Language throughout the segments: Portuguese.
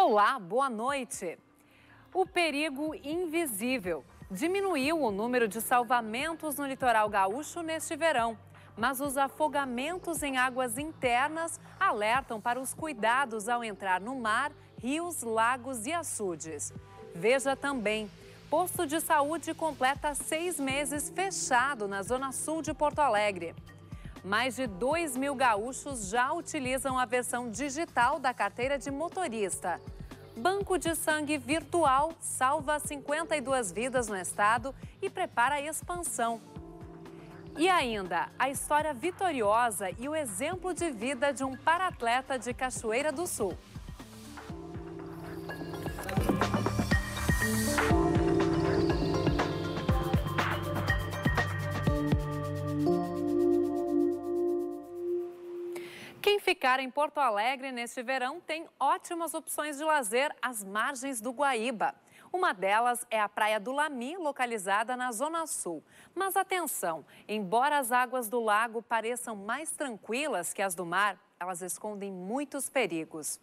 Olá, boa noite. O perigo invisível diminuiu o número de salvamentos no litoral gaúcho neste verão. Mas os afogamentos em águas internas alertam para os cuidados ao entrar no mar, rios, lagos e açudes. Veja também: posto de saúde completa seis meses fechado na zona sul de Porto Alegre. Mais de 2 mil gaúchos já utilizam a versão digital da carteira de motorista. Banco de sangue virtual salva 52 vidas no estado e prepara a expansão. E ainda, a história vitoriosa e o exemplo de vida de um paratleta de Cachoeira do Sul. Ficar em Porto Alegre neste verão tem ótimas opções de lazer às margens do Guaíba. Uma delas é a Praia do Lami, localizada na Zona Sul. Mas atenção, embora as águas do lago pareçam mais tranquilas que as do mar, elas escondem muitos perigos.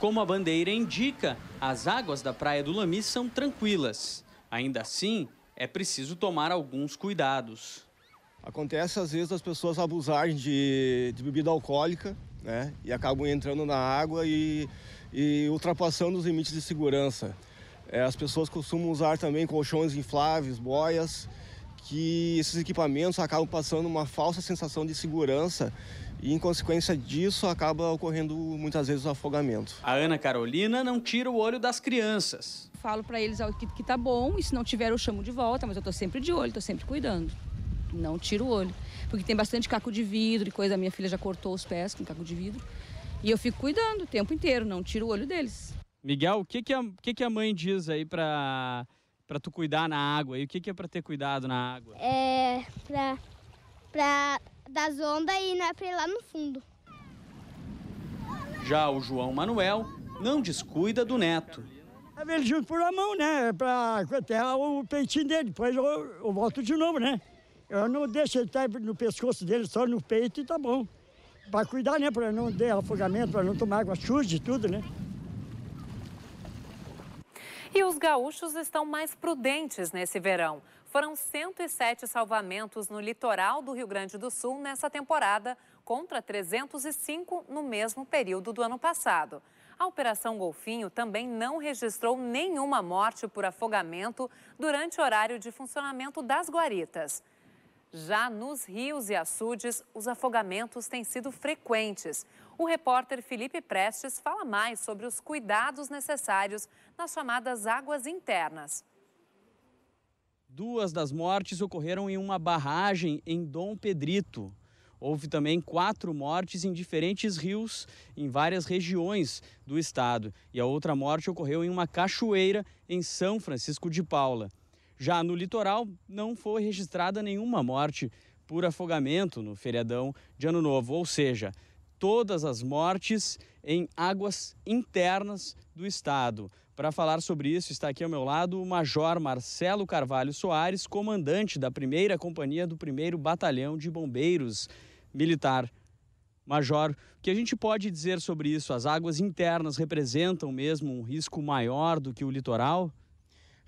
Como a bandeira indica, as águas da Praia do Lami são tranquilas. Ainda assim, é preciso tomar alguns cuidados. Acontece às vezes as pessoas abusarem de, de bebida alcoólica, né? E acabam entrando na água e, e ultrapassando os limites de segurança. É, as pessoas costumam usar também colchões infláveis, boias, que esses equipamentos acabam passando uma falsa sensação de segurança e, em consequência disso, acaba ocorrendo muitas vezes o afogamento. A Ana Carolina não tira o olho das crianças. Falo para eles que, que tá bom e se não tiver eu chamo de volta, mas eu tô sempre de olho, tô sempre cuidando. Não tiro o olho. Porque tem bastante caco de vidro e coisa. A minha filha já cortou os pés com caco de vidro. E eu fico cuidando o tempo inteiro, não tiro o olho deles. Miguel, o que, que, a, que, que a mãe diz aí pra, pra tu cuidar na água? E o que, que é pra ter cuidado na água? É pra, pra das ondas e não é pra ir lá no fundo. Já o João Manuel não descuida do neto. É ele junto por a mão, né? Pra até o peitinho dele. Depois eu, eu volto de novo, né? Eu não deixo ele estar no pescoço dele, só no peito e tá bom. Para cuidar, né? Para não ter afogamento, para não tomar água suja e tudo, né? E os gaúchos estão mais prudentes nesse verão. Foram 107 salvamentos no litoral do Rio Grande do Sul nessa temporada, contra 305 no mesmo período do ano passado. A Operação Golfinho também não registrou nenhuma morte por afogamento durante o horário de funcionamento das guaritas. Já nos rios e açudes, os afogamentos têm sido frequentes. O repórter Felipe Prestes fala mais sobre os cuidados necessários nas chamadas águas internas. Duas das mortes ocorreram em uma barragem em Dom Pedrito. Houve também quatro mortes em diferentes rios em várias regiões do estado. E a outra morte ocorreu em uma cachoeira em São Francisco de Paula. Já no litoral, não foi registrada nenhuma morte por afogamento no feriadão de Ano Novo, ou seja, todas as mortes em águas internas do estado. Para falar sobre isso, está aqui ao meu lado o Major Marcelo Carvalho Soares, comandante da primeira companhia do primeiro Batalhão de Bombeiros Militar. Major, o que a gente pode dizer sobre isso? As águas internas representam mesmo um risco maior do que o litoral?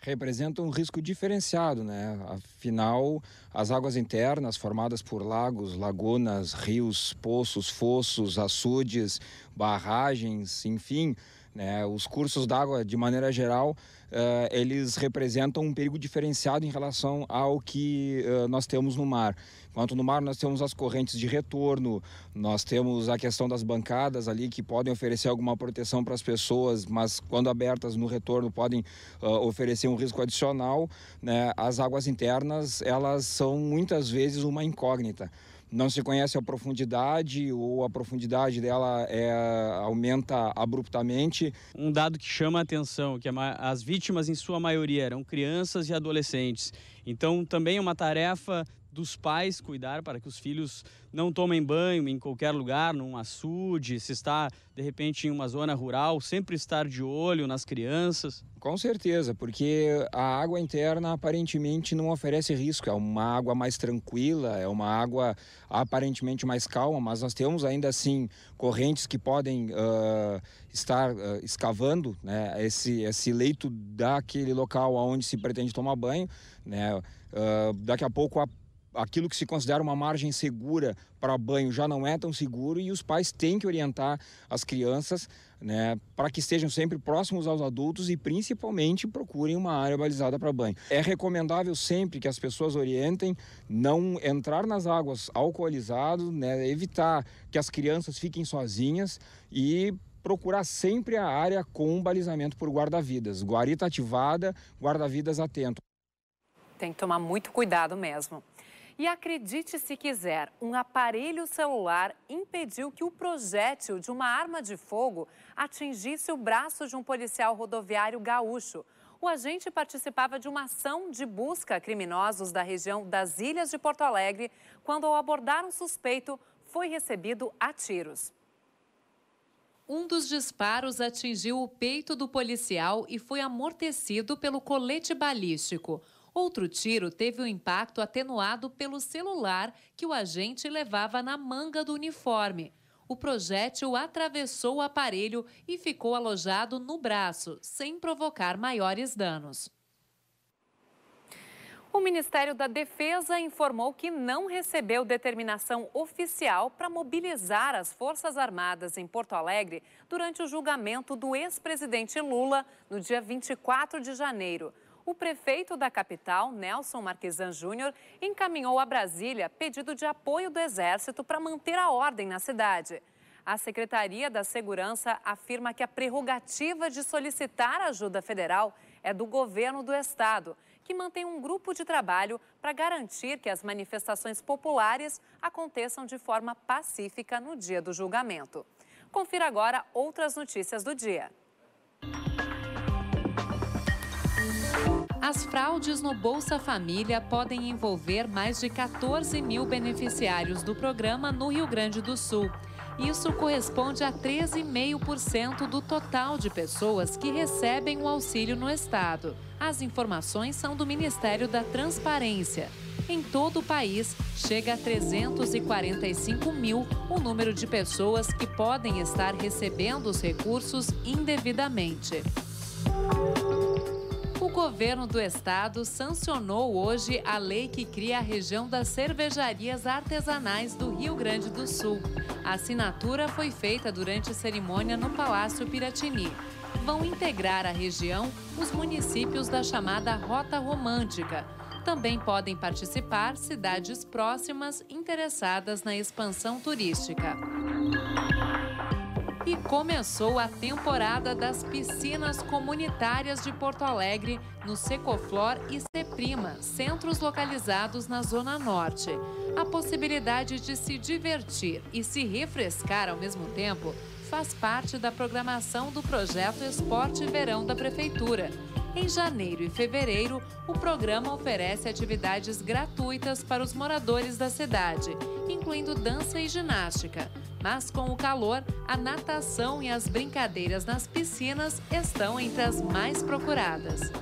Representa um risco diferenciado, né? Afinal, as águas internas formadas por lagos, lagunas, rios, poços, fossos, açudes, barragens, enfim, né? Os cursos d'água, de maneira geral, uh, eles representam um perigo diferenciado em relação ao que uh, nós temos no mar. Enquanto no mar nós temos as correntes de retorno, nós temos a questão das bancadas ali que podem oferecer alguma proteção para as pessoas, mas quando abertas no retorno podem uh, oferecer um risco adicional. Né? As águas internas, elas são muitas vezes uma incógnita não se conhece a profundidade ou a profundidade dela é, aumenta abruptamente. Um dado que chama a atenção, que as vítimas em sua maioria eram crianças e adolescentes. Então também é uma tarefa dos pais cuidar para que os filhos não tomem banho em qualquer lugar, num açude, se está de repente em uma zona rural, sempre estar de olho nas crianças? Com certeza, porque a água interna aparentemente não oferece risco, é uma água mais tranquila, é uma água aparentemente mais calma, mas nós temos ainda assim correntes que podem uh, estar uh, escavando né, esse, esse leito daquele local onde se pretende tomar banho. Né? Uh, daqui a pouco a aquilo que se considera uma margem segura para banho já não é tão seguro e os pais têm que orientar as crianças né, para que estejam sempre próximos aos adultos e principalmente procurem uma área balizada para banho. É recomendável sempre que as pessoas orientem não entrar nas águas alcoolizadas, né, evitar que as crianças fiquem sozinhas e procurar sempre a área com balizamento por guarda-vidas. Guarita ativada, guarda-vidas atento. Tem que tomar muito cuidado mesmo. E acredite se quiser, um aparelho celular impediu que o projétil de uma arma de fogo atingisse o braço de um policial rodoviário gaúcho. O agente participava de uma ação de busca a criminosos da região das Ilhas de Porto Alegre quando, ao abordar um suspeito, foi recebido a tiros. Um dos disparos atingiu o peito do policial e foi amortecido pelo colete balístico. Outro tiro teve o um impacto atenuado pelo celular que o agente levava na manga do uniforme. O projétil atravessou o aparelho e ficou alojado no braço, sem provocar maiores danos. O Ministério da Defesa informou que não recebeu determinação oficial para mobilizar as Forças Armadas em Porto Alegre durante o julgamento do ex-presidente Lula no dia 24 de janeiro o prefeito da capital, Nelson Marquesan Júnior, encaminhou a Brasília pedido de apoio do Exército para manter a ordem na cidade. A Secretaria da Segurança afirma que a prerrogativa de solicitar ajuda federal é do governo do estado, que mantém um grupo de trabalho para garantir que as manifestações populares aconteçam de forma pacífica no dia do julgamento. Confira agora outras notícias do dia. As fraudes no Bolsa Família podem envolver mais de 14 mil beneficiários do programa no Rio Grande do Sul. Isso corresponde a 13,5% do total de pessoas que recebem o auxílio no estado. As informações são do Ministério da Transparência. Em todo o país, chega a 345 mil o número de pessoas que podem estar recebendo os recursos indevidamente governo do estado sancionou hoje a lei que cria a região das cervejarias artesanais do Rio Grande do Sul. A assinatura foi feita durante cerimônia no Palácio Piratini. Vão integrar a região os municípios da chamada Rota Romântica. Também podem participar cidades próximas interessadas na expansão turística. E começou a temporada das piscinas comunitárias de Porto Alegre, no Secoflor e Ceprima, centros localizados na Zona Norte. A possibilidade de se divertir e se refrescar ao mesmo tempo faz parte da programação do projeto Esporte Verão da Prefeitura. Em janeiro e fevereiro, o programa oferece atividades gratuitas para os moradores da cidade, incluindo dança e ginástica. Mas com o calor, a natação e as brincadeiras nas piscinas estão entre as mais procuradas.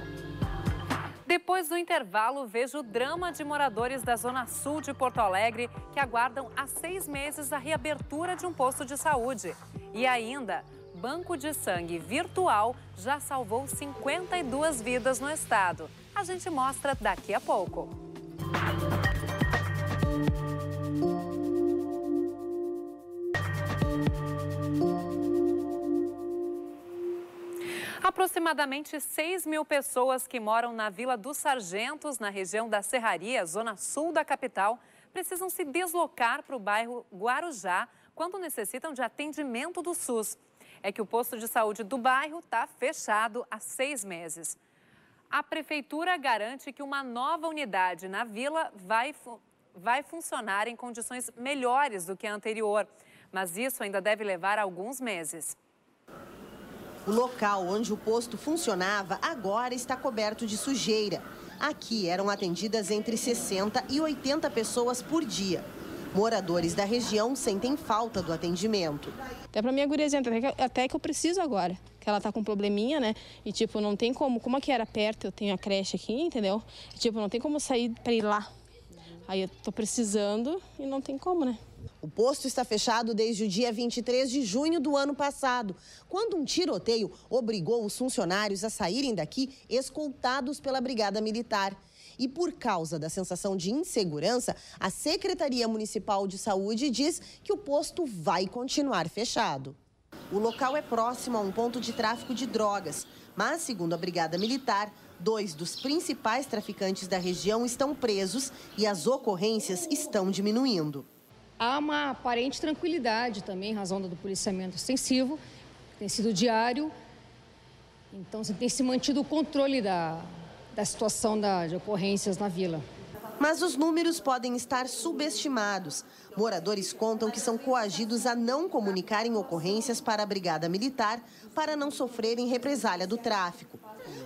Depois do intervalo, vejo o drama de moradores da Zona Sul de Porto Alegre que aguardam há seis meses a reabertura de um posto de saúde. E ainda, banco de sangue virtual já salvou 52 vidas no estado. A gente mostra daqui a pouco. Aproximadamente 6 mil pessoas que moram na Vila dos Sargentos, na região da Serraria, zona sul da capital, precisam se deslocar para o bairro Guarujá quando necessitam de atendimento do SUS. É que o posto de saúde do bairro está fechado há seis meses. A prefeitura garante que uma nova unidade na vila vai, vai funcionar em condições melhores do que a anterior, mas isso ainda deve levar alguns meses. O local onde o posto funcionava agora está coberto de sujeira. Aqui eram atendidas entre 60 e 80 pessoas por dia. Moradores da região sentem falta do atendimento. Até para minha guriazinha, até que, até que eu preciso agora. Que ela tá com um probleminha, né? E tipo, não tem como. Como aqui era perto, eu tenho a creche aqui, entendeu? E, tipo, não tem como sair para ir lá. Aí eu tô precisando e não tem como, né? O posto está fechado desde o dia 23 de junho do ano passado, quando um tiroteio obrigou os funcionários a saírem daqui escoltados pela Brigada Militar. E por causa da sensação de insegurança, a Secretaria Municipal de Saúde diz que o posto vai continuar fechado. O local é próximo a um ponto de tráfico de drogas, mas, segundo a Brigada Militar, dois dos principais traficantes da região estão presos e as ocorrências estão diminuindo. Há uma aparente tranquilidade também, em razão do policiamento extensivo, tem sido diário. Então, tem se mantido o controle da, da situação da, de ocorrências na vila. Mas os números podem estar subestimados. Moradores contam que são coagidos a não comunicarem ocorrências para a Brigada Militar para não sofrerem represália do tráfico.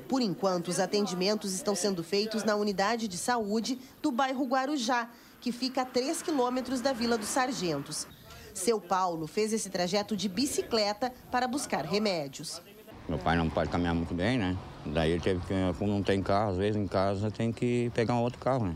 Por enquanto, os atendimentos estão sendo feitos na unidade de saúde do bairro Guarujá, que fica a 3 quilômetros da Vila dos Sargentos. Seu Paulo fez esse trajeto de bicicleta para buscar remédios. Meu pai não pode caminhar muito bem, né? Daí ele teve que, como não tem carro, às vezes em casa tem que pegar um outro carro, né?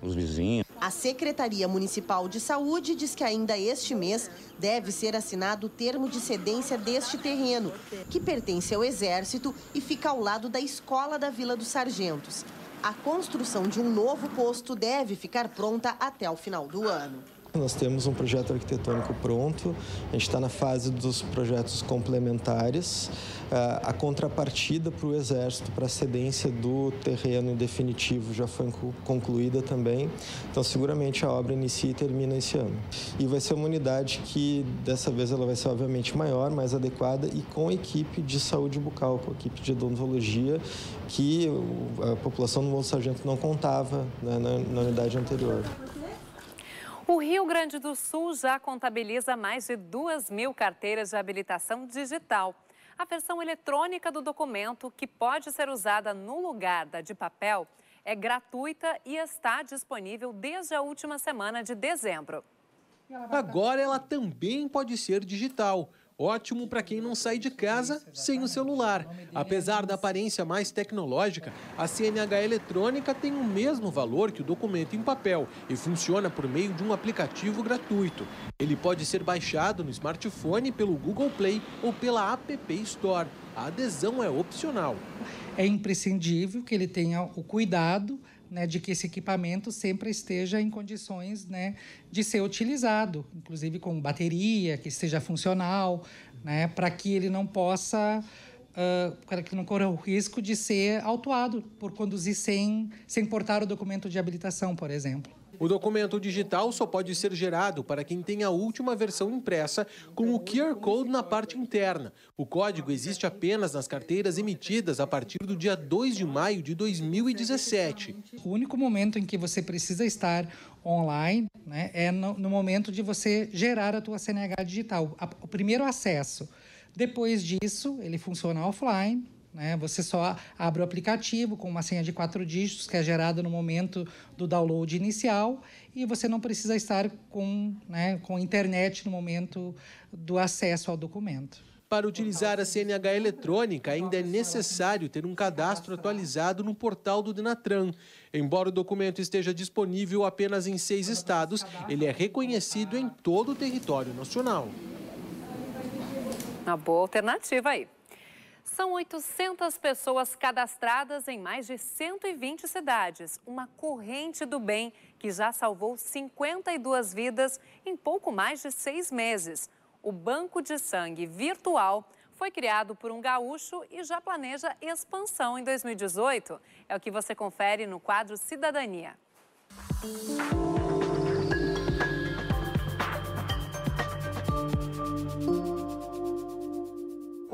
Os vizinhos. A Secretaria Municipal de Saúde diz que ainda este mês deve ser assinado o termo de cedência deste terreno, que pertence ao Exército e fica ao lado da escola da Vila dos Sargentos. A construção de um novo posto deve ficar pronta até o final do ano. Nós temos um projeto arquitetônico pronto, a gente está na fase dos projetos complementares. Ah, a contrapartida para o Exército, para a cedência do terreno definitivo já foi concluída também. Então, seguramente a obra inicia e termina esse ano. E vai ser uma unidade que, dessa vez, ela vai ser obviamente maior, mais adequada e com equipe de saúde bucal, com equipe de odontologia, que a população do Morro Sargento não contava né, na unidade anterior. O Rio Grande do Sul já contabiliza mais de 2 mil carteiras de habilitação digital. A versão eletrônica do documento, que pode ser usada no lugar da de papel, é gratuita e está disponível desde a última semana de dezembro. Agora ela também pode ser digital. Ótimo para quem não sai de casa sem o celular. Apesar da aparência mais tecnológica, a CNH eletrônica tem o mesmo valor que o documento em papel e funciona por meio de um aplicativo gratuito. Ele pode ser baixado no smartphone pelo Google Play ou pela App Store. A adesão é opcional. É imprescindível que ele tenha o cuidado né, de que esse equipamento sempre esteja em condições né, de ser utilizado, inclusive com bateria, que esteja funcional, né, para que ele não possa, uh, para que não corra o risco de ser autuado por conduzir sem, sem portar o documento de habilitação, por exemplo. O documento digital só pode ser gerado para quem tem a última versão impressa com o QR Code na parte interna. O código existe apenas nas carteiras emitidas a partir do dia 2 de maio de 2017. O único momento em que você precisa estar online né, é no, no momento de você gerar a tua CNH digital, o primeiro acesso. Depois disso, ele funciona offline, né? Você só abre o aplicativo com uma senha de quatro dígitos que é gerada no momento do download inicial e você não precisa estar com, né, com internet no momento do acesso ao documento. Para utilizar a CNH eletrônica, ainda é necessário ter um cadastro atualizado no portal do Denatran. Embora o documento esteja disponível apenas em seis estados, ele é reconhecido em todo o território nacional. Uma boa alternativa aí. São 800 pessoas cadastradas em mais de 120 cidades. Uma corrente do bem que já salvou 52 vidas em pouco mais de seis meses. O Banco de Sangue Virtual foi criado por um gaúcho e já planeja expansão em 2018. É o que você confere no quadro Cidadania.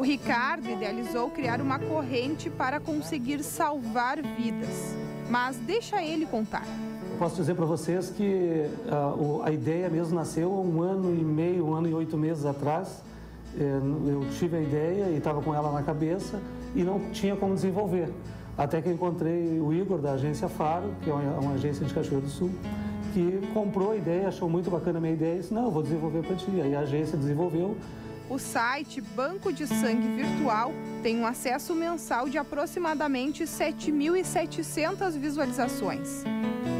O Ricardo idealizou criar uma corrente para conseguir salvar vidas. Mas deixa ele contar. Posso dizer para vocês que uh, a ideia mesmo nasceu um ano e meio, um ano e oito meses atrás. É, eu tive a ideia e estava com ela na cabeça e não tinha como desenvolver. Até que encontrei o Igor, da agência Faro, que é uma, agência de Cachoeiro do Sul, que comprou a ideia, achou muito bacana a minha ideia e disse, não, vou desenvolver para ti. Aí a agência desenvolveu. O site Banco de Sangue Virtual tem um acesso mensal de aproximadamente 7.700 visualizações.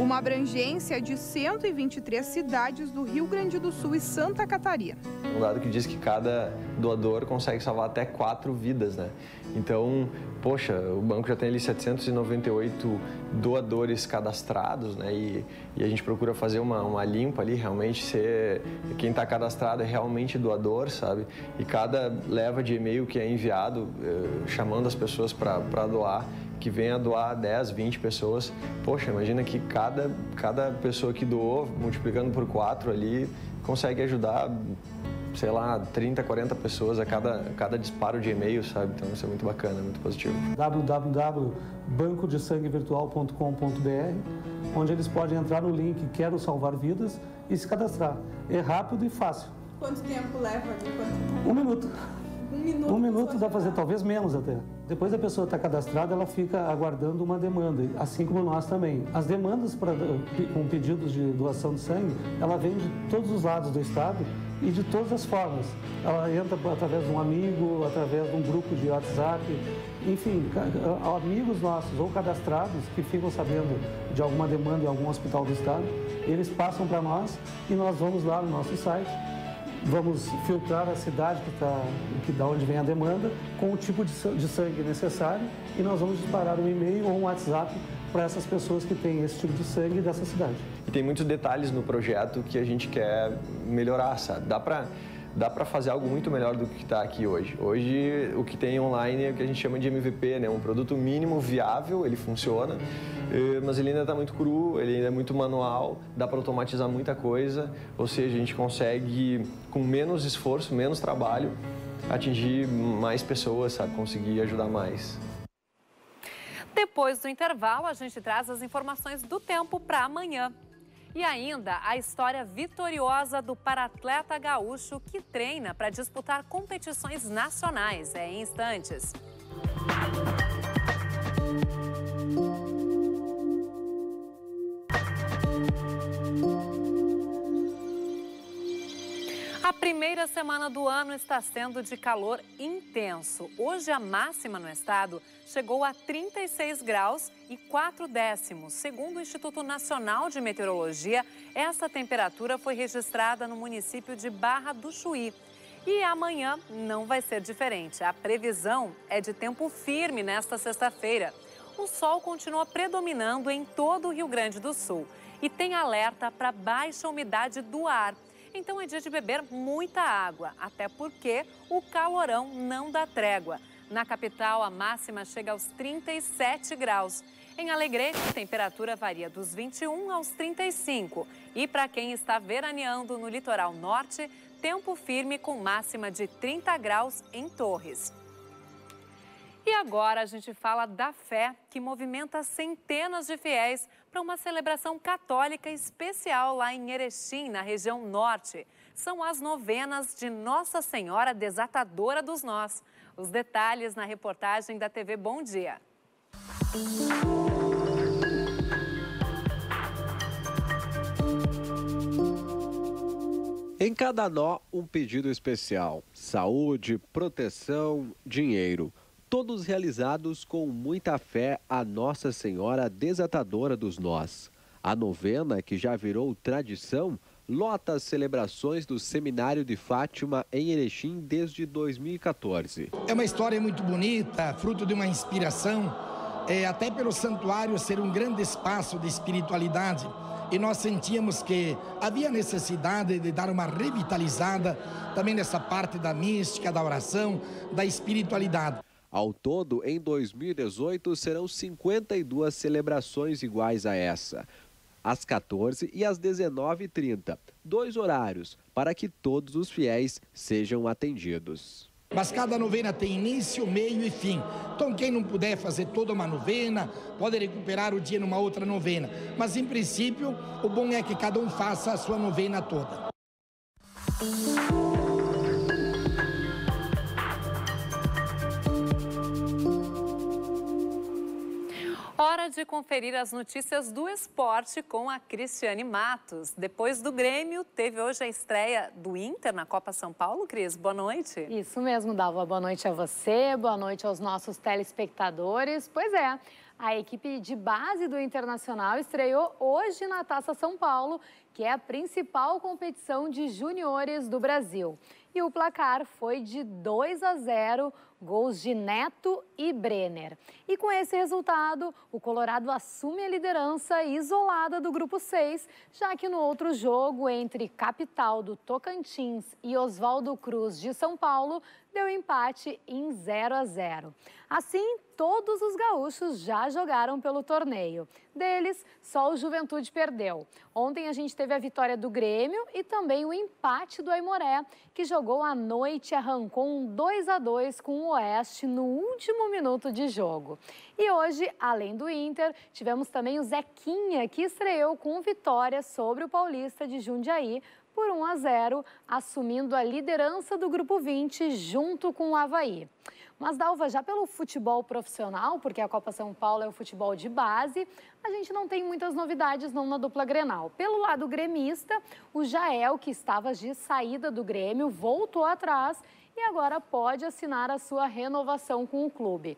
Uma abrangência de 123 cidades do Rio Grande do Sul e Santa Catarina. Um dado que diz que cada doador consegue salvar até quatro vidas, né? Então, poxa, o banco já tem ali 798 doadores cadastrados, né? E, e a gente procura fazer uma, uma limpa ali, realmente ser quem está cadastrado é realmente doador, sabe? E cada leva de e-mail que é enviado, eh, chamando as pessoas para doar, que venha doar 10, 20 pessoas. Poxa, imagina que cada, cada pessoa que doou, multiplicando por quatro ali, consegue ajudar sei lá, 30, 40 pessoas a cada, a cada disparo de e-mail, sabe? Então isso é muito bacana, muito positivo. www.bancodesanguevirtual.com.br onde eles podem entrar no link Quero Salvar Vidas e se cadastrar. É rápido e fácil. Quanto tempo leva? Um minuto. Um minuto. Um minuto dá para fazer, talvez menos até. Depois a pessoa está cadastrada, ela fica aguardando uma demanda, assim como nós também. As demandas pra, com pedidos de doação de sangue, ela vem de todos os lados do estado e de todas as formas. Ela entra através de um amigo, através de um grupo de WhatsApp, enfim, amigos nossos ou cadastrados que ficam sabendo de alguma demanda em algum hospital do estado, eles passam para nós e nós vamos lá no nosso site, vamos filtrar a cidade que está, que da onde vem a demanda, com o tipo de sangue necessário e nós vamos disparar um e-mail ou um WhatsApp para essas pessoas que têm esse tipo de sangue dessa cidade. E tem muitos detalhes no projeto que a gente quer melhorar, sabe? Dá para dá para fazer algo muito melhor do que está aqui hoje. Hoje, o que tem online é o que a gente chama de MVP, né? Um produto mínimo viável, ele funciona, eh, mas ele ainda está muito cru, ele ainda é muito manual, dá para automatizar muita coisa, ou seja, a gente consegue, com menos esforço, menos trabalho, atingir mais pessoas, sabe? Conseguir ajudar mais. Depois do intervalo, a gente traz as informações do tempo para amanhã. E ainda a história vitoriosa do paratleta gaúcho que treina para disputar competições nacionais. É em instantes. A primeira semana do ano está sendo de calor intenso. Hoje a máxima no estado chegou a 36 graus e 4 décimos. Segundo o Instituto Nacional de Meteorologia, essa temperatura foi registrada no município de Barra do Chuí. E amanhã não vai ser diferente. A previsão é de tempo firme nesta sexta-feira. O sol continua predominando em todo o Rio Grande do Sul e tem alerta para baixa umidade do ar. Então é dia de beber muita água, até porque o calorão não dá trégua. Na capital, a máxima chega aos 37 graus. Em Alegrete, a temperatura varia dos 21 aos 35. E para quem está veraneando no litoral norte, tempo firme com máxima de 30 graus em Torres. E agora a gente fala da fé que movimenta centenas de fiéis para uma celebração católica especial lá em Erechim, na região norte. São as novenas de Nossa Senhora Desatadora dos Nós. Os detalhes na reportagem da TV Bom Dia. Em cada nó, um pedido especial: saúde, proteção, dinheiro todos realizados com muita fé a Nossa Senhora Desatadora dos Nós. A novena, que já virou tradição, lota as celebrações do Seminário de Fátima em Erechim desde 2014. É uma história muito bonita, fruto de uma inspiração, é, até pelo santuário ser um grande espaço de espiritualidade. E nós sentíamos que havia necessidade de dar uma revitalizada também nessa parte da mística, da oração, da espiritualidade. Ao todo, em 2018, serão 52 celebrações iguais a essa, às 14 e às 19h30, dois horários para que todos os fiéis sejam atendidos. Mas cada novena tem início, meio e fim. Então, quem não puder fazer toda uma novena, pode recuperar o dia numa outra novena. Mas, em princípio, o bom é que cada um faça a sua novena toda. Hora de conferir as notícias do esporte com a Cristiane Matos. Depois do Grêmio, teve hoje a estreia do Inter na Copa São Paulo. Cris, boa noite. Isso mesmo, Dalva. Boa noite a você, boa noite aos nossos telespectadores. Pois é, a equipe de base do Internacional estreou hoje na Taça São Paulo, que é a principal competição de juniores do Brasil. E o placar foi de 2 a 0 gols de Neto e Brenner. E com esse resultado, o Colorado assume a liderança isolada do grupo 6, já que no outro jogo entre Capital do Tocantins e Oswaldo Cruz de São Paulo, deu empate em 0 a 0. Assim, todos os gaúchos já jogaram pelo torneio. Deles, só o Juventude perdeu. Ontem a gente teve a vitória do Grêmio e também o empate do Aimoré, que jogou à noite e arrancou um 2 a 2 com o Oeste no último minuto de jogo. E hoje, além do Inter, tivemos também o Zequinha, que estreou com vitória sobre o Paulista de Jundiaí por 1 a 0, assumindo a liderança do grupo 20 junto com o Havaí. Mas, Dalva, já pelo futebol profissional, porque a Copa São Paulo é o futebol de base, a gente não tem muitas novidades não na dupla Grenal. Pelo lado gremista, o Jael, que estava de saída do Grêmio, voltou atrás e agora pode assinar a sua renovação com o clube.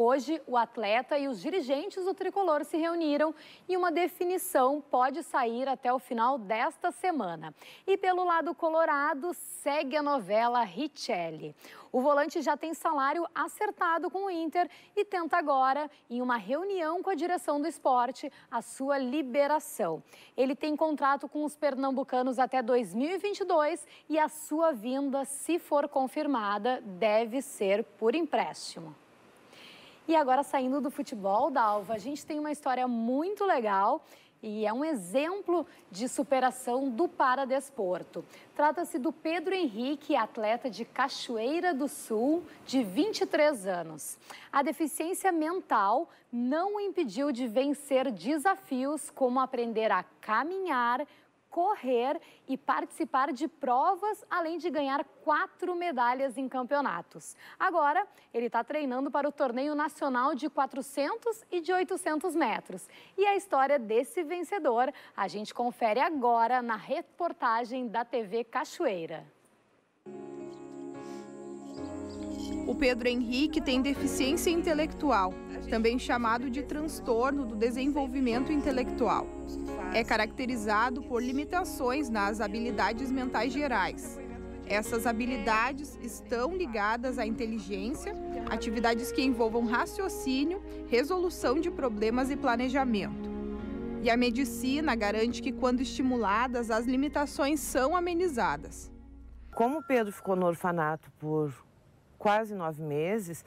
Hoje, o atleta e os dirigentes do tricolor se reuniram e uma definição pode sair até o final desta semana. E pelo lado colorado, segue a novela Richelli. O volante já tem salário acertado com o Inter e tenta agora, em uma reunião com a direção do esporte, a sua liberação. Ele tem contrato com os pernambucanos até 2022 e a sua vinda, se for confirmada, deve ser por empréstimo. E agora, saindo do futebol, Dalva, a gente tem uma história muito legal e é um exemplo de superação do paradesporto. Trata-se do Pedro Henrique, atleta de Cachoeira do Sul, de 23 anos. A deficiência mental não o impediu de vencer desafios como aprender a caminhar, correr e participar de provas, além de ganhar quatro medalhas em campeonatos. Agora, ele está treinando para o torneio nacional de 400 e de 800 metros. E a história desse vencedor a gente confere agora na reportagem da TV Cachoeira. O Pedro Henrique tem deficiência intelectual, também chamado de transtorno do desenvolvimento intelectual. É caracterizado por limitações nas habilidades mentais gerais. Essas habilidades estão ligadas à inteligência, atividades que envolvam raciocínio, resolução de problemas e planejamento. E a medicina garante que, quando estimuladas, as limitações são amenizadas. Como o Pedro ficou no orfanato por quase nove meses,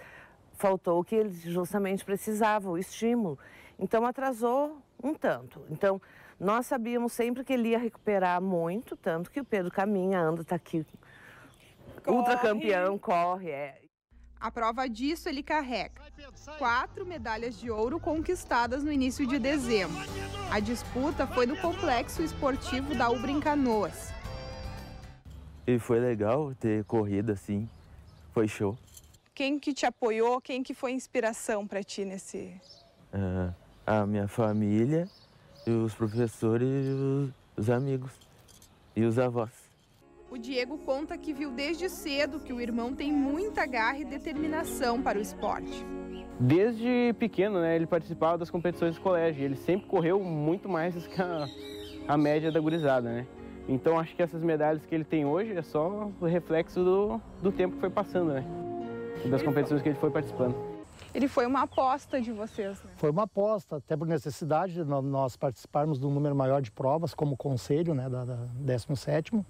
faltou o que ele justamente precisava, o estímulo. Então atrasou um tanto. Então nós sabíamos sempre que ele ia recuperar muito, tanto que o Pedro caminha, anda, está aqui. Corre. Ultra campeão, corre, é. A prova disso ele carrega quatro medalhas de ouro conquistadas no início de dezembro. A disputa foi no complexo esportivo da Ubra em Canoas. E foi legal ter corrido assim, foi show. Quem que te apoiou, quem que foi inspiração para ti nesse... Uh, a minha família, os professores e os, os amigos e os avós. O Diego conta que viu desde cedo que o irmão tem muita garra e determinação para o esporte. Desde pequeno, né, ele participava das competições do colégio. Ele sempre correu muito mais do que a, a média da gurizada, né? Então acho que essas medalhas que ele tem hoje é só o reflexo do, do tempo que foi passando, né? Das competições que ele foi participando. Ele foi uma aposta de vocês, né? Foi uma aposta, até por necessidade de nós participarmos de um número maior de provas como conselho, né, da, da 17º.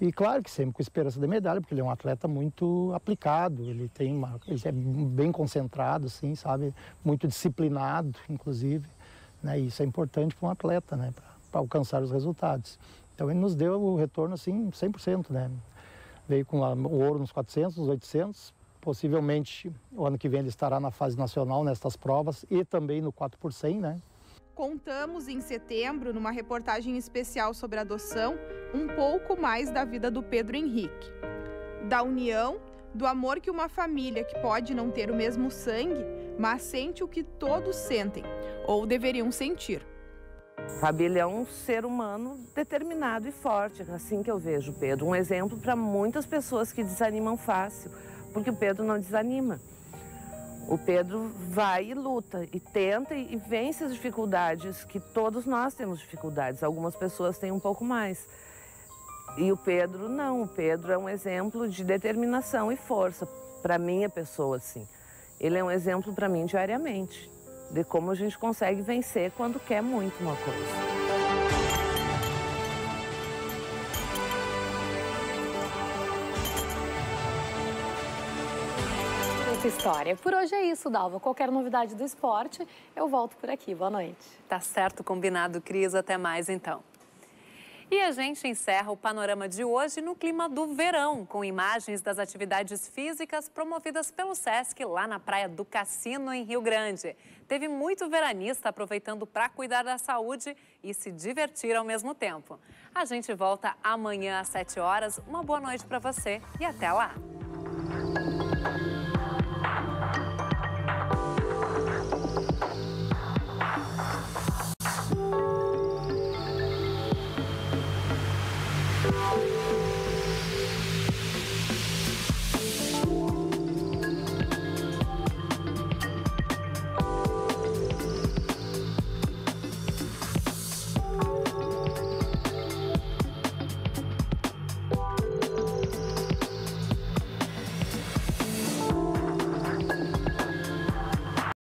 E claro que sempre com esperança de medalha, porque ele é um atleta muito aplicado, ele tem uma, ele é bem concentrado, assim, sabe, muito disciplinado, inclusive, né? E isso é importante para um atleta, né, para alcançar os resultados. Então ele nos deu o retorno assim 100%, né? Veio com o ouro nos 400, nos 800, possivelmente o ano que vem ele estará na fase nacional nestas provas e também no 4 por 100, né? Contamos em setembro, numa reportagem especial sobre adoção, um pouco mais da vida do Pedro Henrique. Da união, do amor que uma família que pode não ter o mesmo sangue mas sente o que todos sentem, ou deveriam sentir. Sabe, ele é um ser humano determinado e forte, assim que eu vejo o Pedro. Um exemplo para muitas pessoas que desanimam fácil, porque o Pedro não desanima. O Pedro vai e luta, e tenta e vence as dificuldades, que todos nós temos dificuldades, algumas pessoas têm um pouco mais. E o Pedro não, o Pedro é um exemplo de determinação e força para minha pessoa, assim. Ele é um exemplo para mim diariamente de como a gente consegue vencer quando quer muito uma coisa. Muita história. Por hoje é isso, Dalva. Qualquer novidade do esporte, eu volto por aqui. Boa noite. Tá certo, combinado, Cris. Até mais, então. E a gente encerra o panorama de hoje no clima do verão, com imagens das atividades físicas promovidas pelo SESC lá na Praia do Cassino, em Rio Grande. Teve muito veranista aproveitando para cuidar da saúde e se divertir ao mesmo tempo. A gente volta amanhã às 7 horas. Uma boa noite para você e até lá!